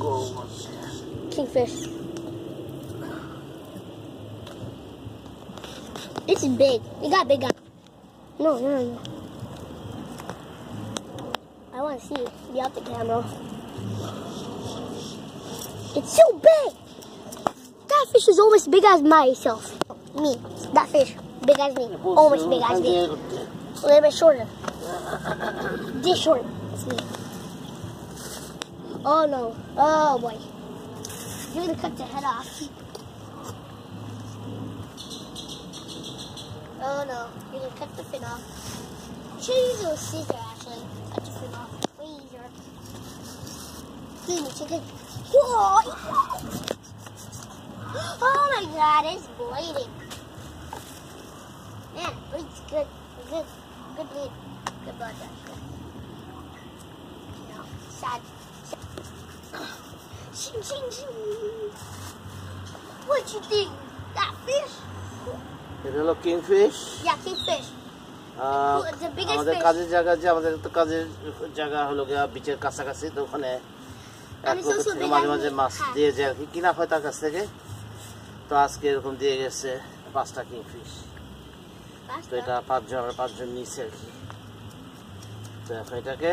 go. Kingfish. This is big. You got big gun. No, no, no. I want to see it. Out the camera. It's so big. That fish is almost big as myself. Me. That fish. Big as me. Almost big as me. A little bit shorter. This short. It's me. Oh no. Oh boy. You're gonna cut the head off. Oh no. You're gonna cut the fin off. Should use a scissor actually. Cut the fin off. Way easier. Dude, the chicken. Whoa! Oh my god, it's bleeding. Man, bleed's good. Good. Good bleed. Good blood actually. Sad. Shing, shing, shing. What you think? That fish? এটা হলো kingfish Yeah, kingfish. the biggest আমাদের fish. কাজের জায়গা যে আমাদের তো কাজের জায়গা হলো গিয়া বিচের কাছাকাছি তো ওখানে মাঝে মাঝে. মাছ হ্যাঁ। দিয়ে যায় আর কি কিনা হয় তার কাছ থেকে তো আজকে এরকম দিয়ে গেছে পাঁচটা কিংফিশ তো এটা পাঁচজন আমরা পাঁচজন নিয়েছি আর কি তো এখন এটাকে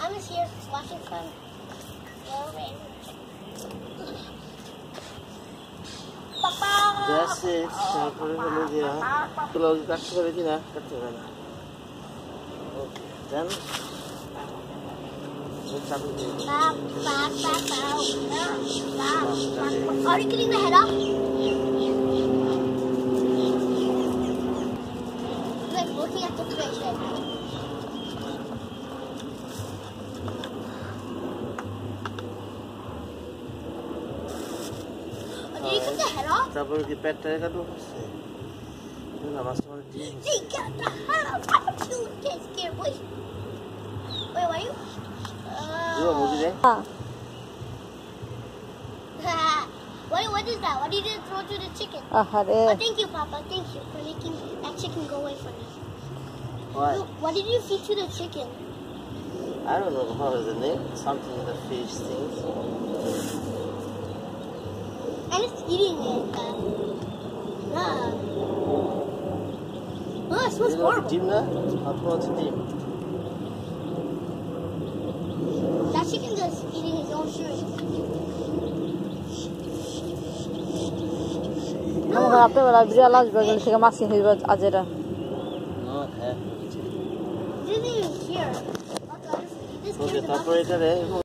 I'm just here watching from over That's it. তারপরে হলো গিয়া তুলা কাটতে পারে কিনা কাটতে পারে না ওকে দেন চাকু দিয়ে দিন। Are you getting the head off? looking at the fish. Like, Oh, did you cut the head off? তারপরে কি পেটটা কাটবো হচ্ছে না মাছটা মানে দিয়ে দিছি। They got the head off. Don't you get scared, wait. Wait, why you? দিবো মুরগি রে Uh. what, what is that? What did you throw to the chicken? আহারে Oh, thank you, Papa. Thank you for making that chicken go away from me. What? What did you feed to the chicken? I don't know what the name. Something the fish thinks. I'm just eating it. Uh, yeah. Oh, it smells horrible. Dimna? I brought dim. That chicken is eating his own shoes. I'm going to be able to do it. I'm not going to be able to do it. তারপরে এটারে